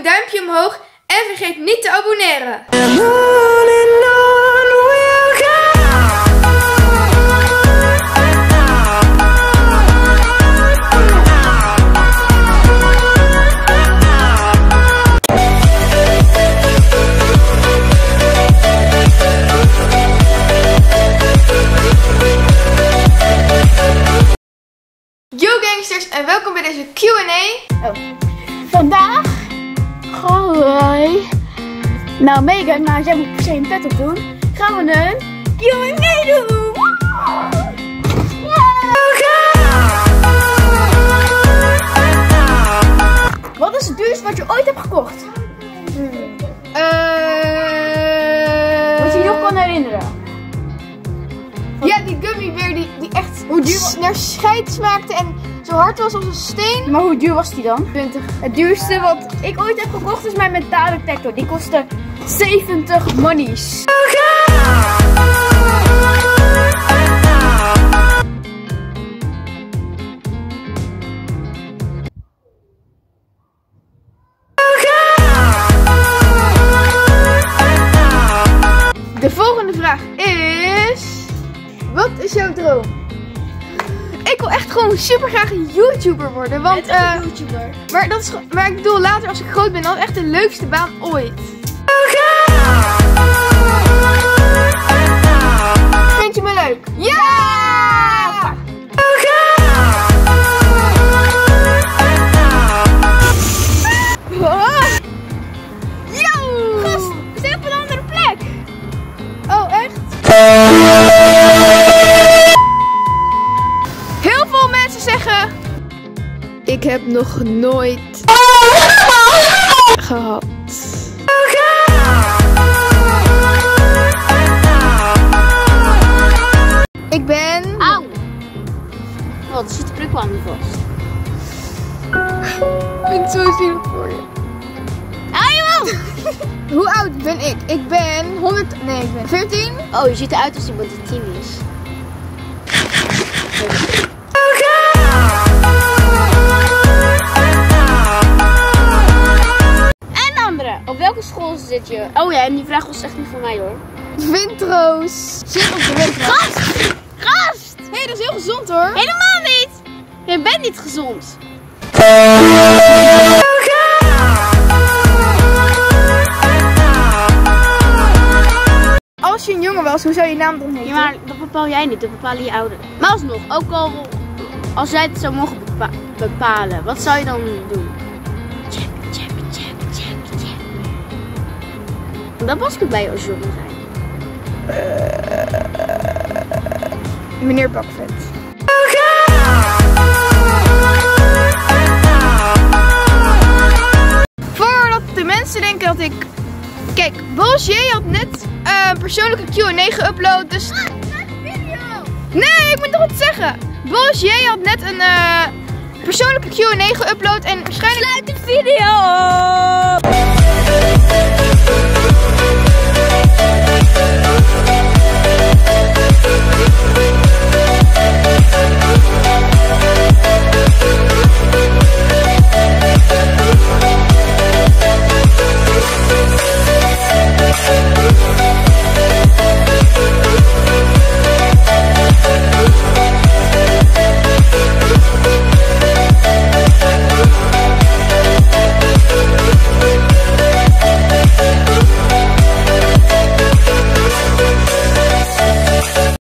een duimpje omhoog en vergeet niet te abonneren. Yo gangsters en welkom bij deze Q&A. Vandaag wij... Nou Megan, maar jij moet per se een pet op doen. Gaan we een Q&A doen. Wat is het duurste wat je ooit hebt gekocht? Eh Wat je nog kan herinneren. Ja, die gummy bear die, hoe duur naar scheid smaakte en zo hard was als een steen. Maar hoe duur was die dan? 20. Het duurste wat ik ooit heb gekocht is mijn mentale detector. Die kostte 70 monies. De volgende vraag is... Wat is jouw droom? Ik wil echt gewoon super graag een YouTuber worden. Want, eh, YouTuber. maar, dat is, maar ik bedoel, later als ik groot ben, dat is echt de leukste baan ooit. Ik heb nog nooit gehad. Ik ben... Auw. Wat, er zit de prikkel aan me vast. Ik ben zo zielig voor je. Auw, Hoe oud ben ik? Ik ben 100... Nee, ik ben 14. Oh, je ziet eruit als iemand die tien is. Je? Oh ja, en die vraag was echt niet voor mij hoor. Windroos. Zit op de windroos. Gast! Gast! Hé, hey, dat is heel gezond hoor. Helemaal niet! Je bent niet gezond. Als je een jongen was, hoe zou je naam dan heten? Ja, maar dat bepaal jij niet, dat bepalen je ouders. Maar alsnog, ook al als jij het zou mogen bepa- bepalen, wat zou je dan doen? Dat was ik bij als zijn. Meneer Bakvet. Voordat de mensen denken dat ik... Kijk, Bols J had net eh, een persoonlijke Q&A geüpload, dus... Nee, ik moet nog wat zeggen. Bols J had net een eh, persoonlijke Q&A geüpload en waarschijnlijk... Sluit de video!